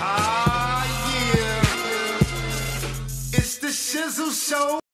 Ah, yeah. It's the Shizzle Show.